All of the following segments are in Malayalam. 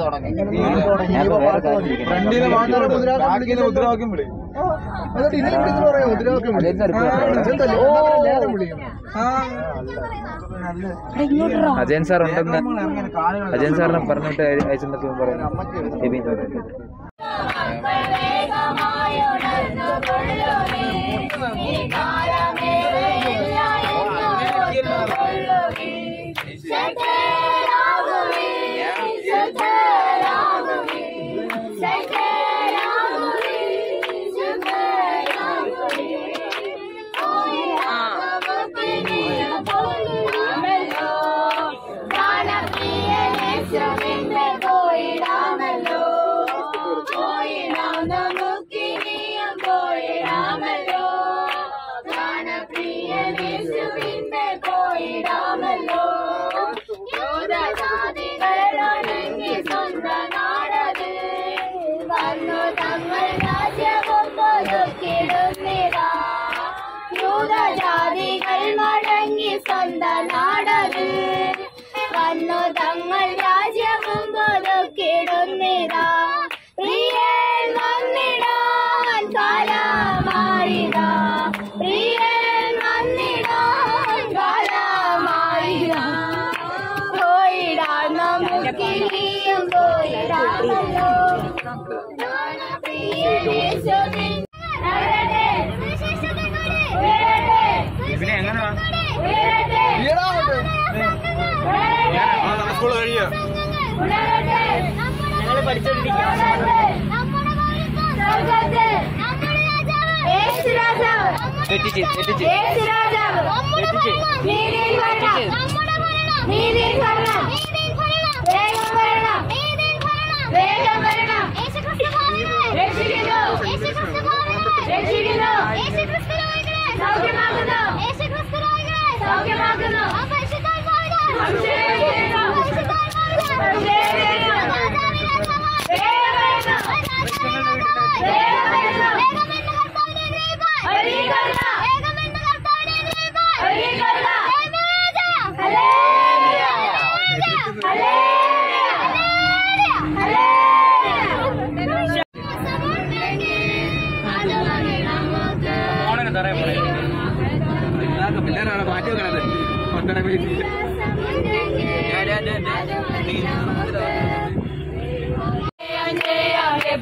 തുടങ്ങി. അജയൻ സാർ ഉണ്ടെന്ന് അജയൻ സാറിനെ പറഞ്ഞിട്ട് അയച്ചെന്നൊക്കെ പറയുന്നു все. സ്കൂൾ കഴിയ ഞങ്ങൾ പഠിച്ചോണ്ടിരിക്കും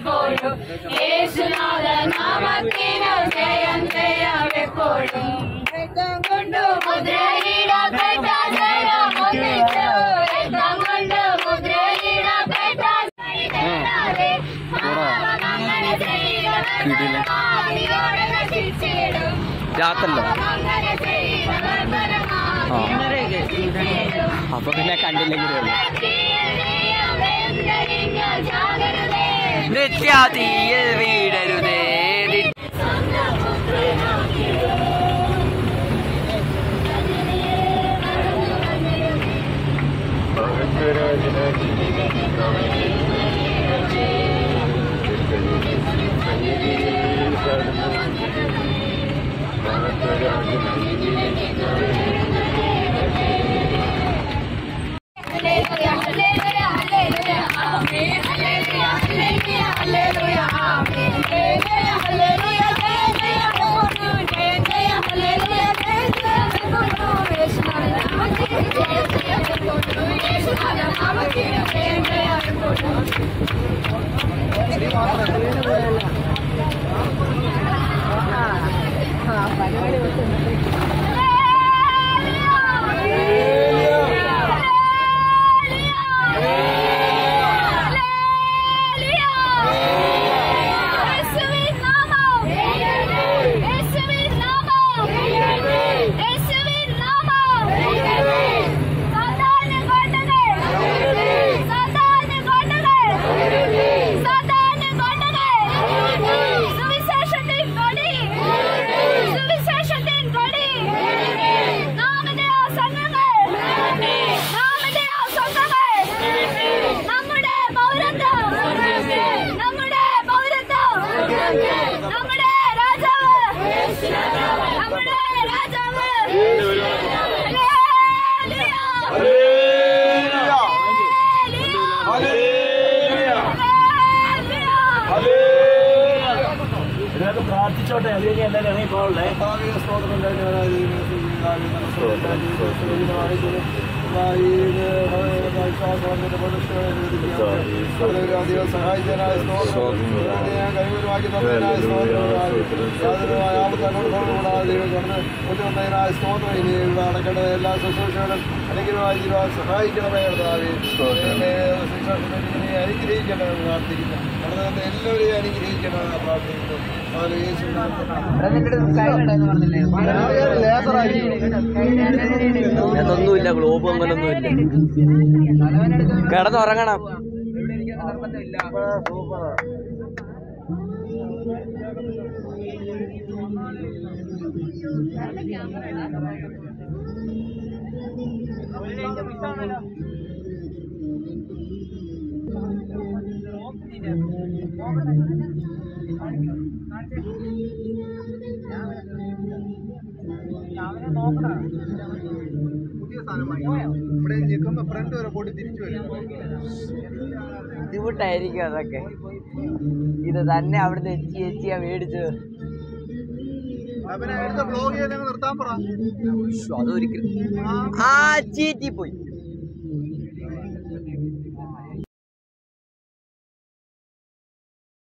എപ്പോഴും യേശുനാഥ നാമത്തിന് ജയം ജയമെപ്പോഴും കൊണ്ട് മുദ്രയിടപ്പെട്ട ജയം കൊണ്ട് മുദ്രയിടപ്പെട്ട രാത്രിലോ അപ്പൊ പിന്നെ കണ്ടില്ലെങ്കിൽ നിത്യാതിയിൽ വീടരുതേ Thank you. 流れを止めて。ഇതിനകത്ത് പ്രാർത്ഥിച്ചോട്ടെ അത് കഴിഞ്ഞ് എല്ലാവരും ഇറങ്ങി പോകണ്ടേ സഹായിച്ചതിനായ സ്തോത്രം ഞാൻ കഴിവുമാക്കി തന്നതിനായ സ്തോത്രം യാതൊരു ആപത്തങ്ങോട്ട് കൂടാതെ ദൈവം കടന്ന് കൊണ്ടുവന്നതിനായ സ്തോത്രം ഇനി ഇവിടെ നടക്കേണ്ട എല്ലാ ശുശ്രൂഷകളും അനുഗ്രഹമായി ജീവാൻ സഹായിക്കണമേ കർത്താവേ പ്രാർത്ഥിക്കുന്നു. കടന്നു എല്ലാവരെയും അനുഗ്രഹിക്കണമെന്ന് പ്രാർത്ഥിക്കുന്നു അതുപോലെ ലേസറായി അതൊന്നുമില്ല ഗ്ലോബ് അങ്ങനൊന്നുമില്ല കിടന്നുറങ്ങണം. സൂപ്പറാ പുതിയ സാധനമായി. ഇവിടെ ഞെക്കുമ്പോ ഫ്രണ്ട് വരെ തിരിച്ചു വരും. ബുദ്ധിമുട്ടായിരിക്കും അതൊക്കെ. ഇത് തന്നെ അവിടുന്ന് എച്ചി എച്ചിയാ മേടിച്ചത്. അതൊരിക്കലും. ആ. ചീറ്റി പോയി